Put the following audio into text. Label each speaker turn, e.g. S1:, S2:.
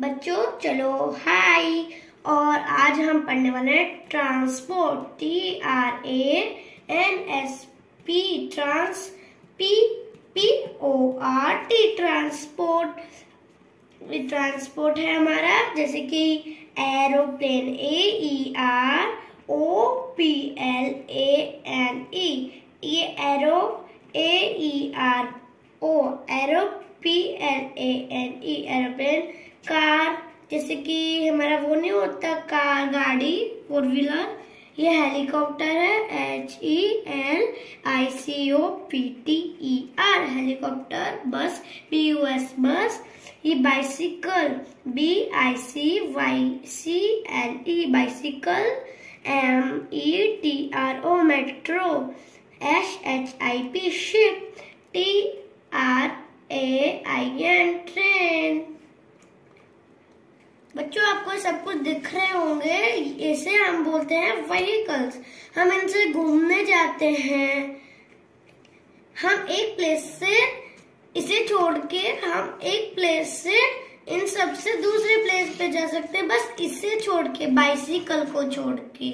S1: बच्चों, चलो हाय और आज हम पढ़ने वाले हैं transport T R A N S P trans P P O R T transport transport है हमारा, जैसे कि aeroplane A E R O P L A N E ये aero A E R O aero P L A N E aeroplane car, जैसे कि हमारा वो नहीं होता, कार, गाड़ी फोर व्हीलर ये हेलीकॉप्टर है H E L I C O P T E R helicopter bus B U S bus ये bicycle B I C Y C L E bicycle M E T R O metro S H I P ship T R A I N बच्चों, आपको सब कुछ दिख रहे होंगे। इसे हम बोलते हैं व्हीकल्स हम इनसे घूमने जाते हैं। हम एक प्लेस से इसे छोड़ के हम एक प्लेस से इन सबसे दूसरे प्लेस पे जा सकते हैं। बस इसे छोड़ के बाइसिकल को छोड़ के।